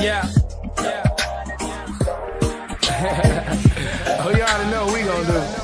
Yeah, yeah. oh, you already know we gonna do.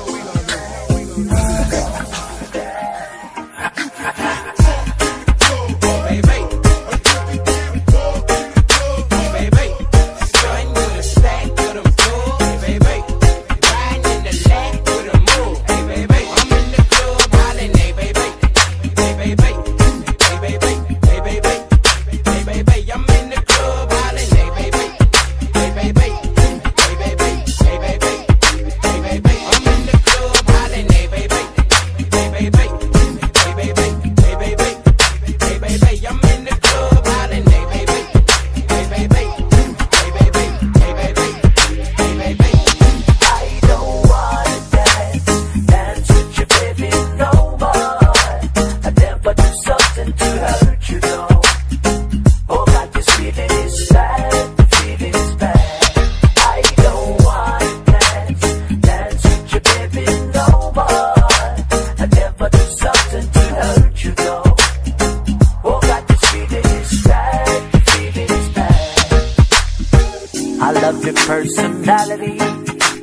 Personality,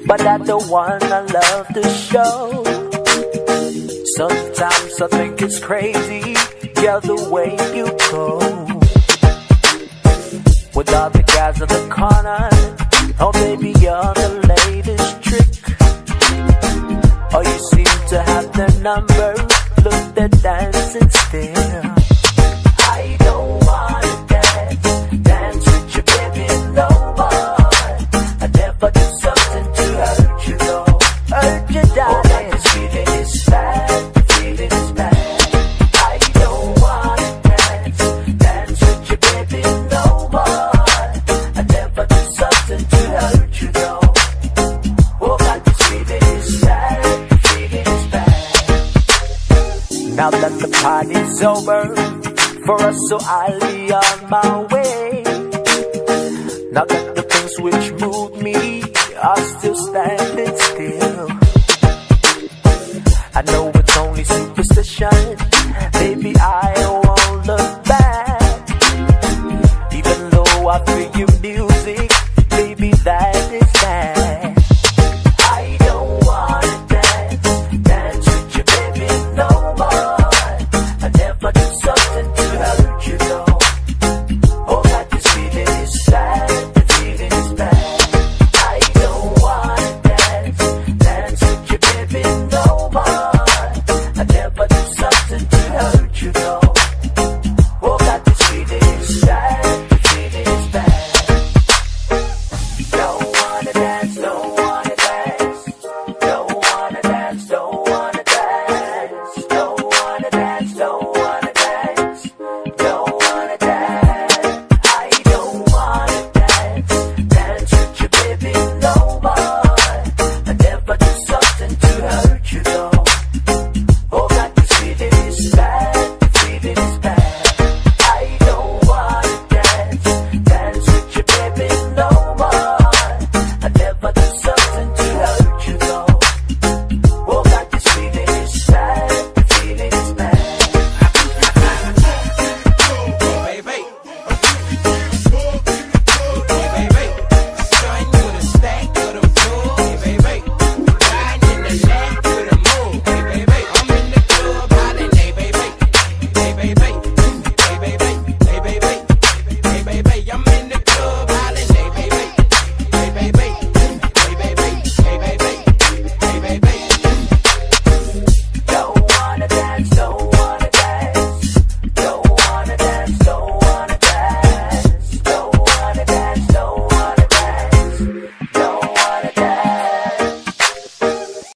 but I the one wanna love to show. Sometimes I think it's crazy, yeah, the way you go. With all the guys in the corner, oh baby, you're the latest trick. Oh, you seem to have the number, look, they're dancing still. Now that the party's over for us, so I'll be on my way. Now that the things which moved me are still standing still. I know it's only superstition,